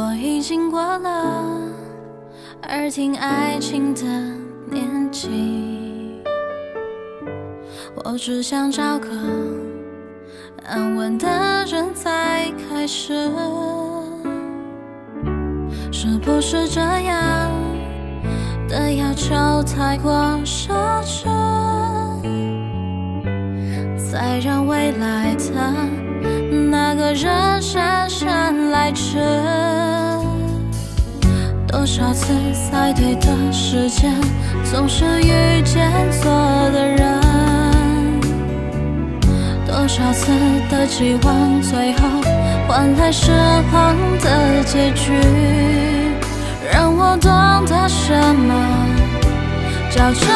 我已经过了耳听爱情的年纪，我只想找个安稳的人再开始，是不是这样的要求太过奢侈？再让未来的。那个人姗姗来迟，多少次在对的时间，总是遇见错的人。多少次的期望，最后换来失望的结局，让我懂得什么叫真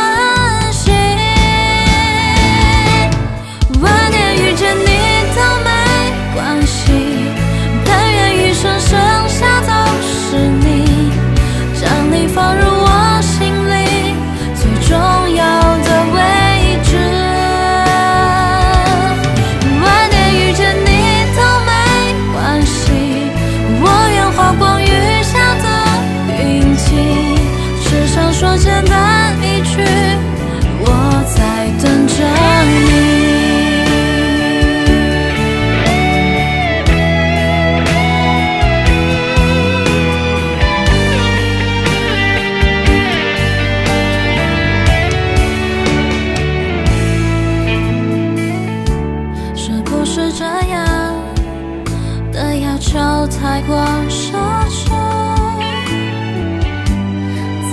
太过奢侈，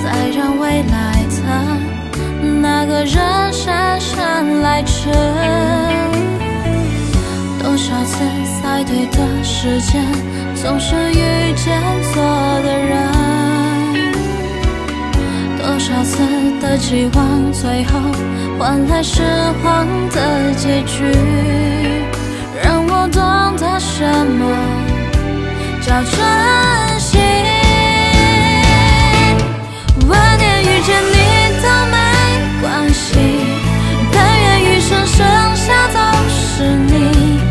再让未来的那个人姗姗来迟。多少次在对的时间，总是遇见错的人。多少次的期望，最后换来失望的结局，叫珍惜，万年遇见你都没关系，但愿余生剩下都是你，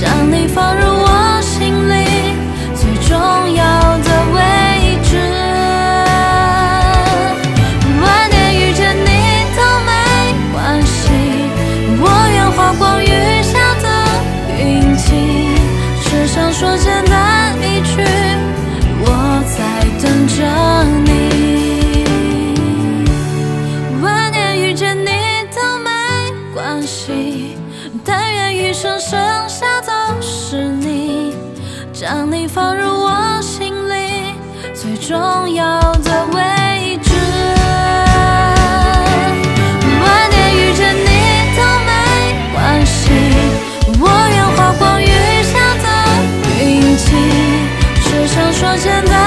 将你放入我心里最重要的位置。万年遇见你都没关系，我愿花光余下的运气，只想说简单。等着你，万年遇见你都没关系，但愿余生剩下都是你，将你放入我心里最重要的位置。万年遇见你都没关系，我愿花光余下的运气，只想说简单。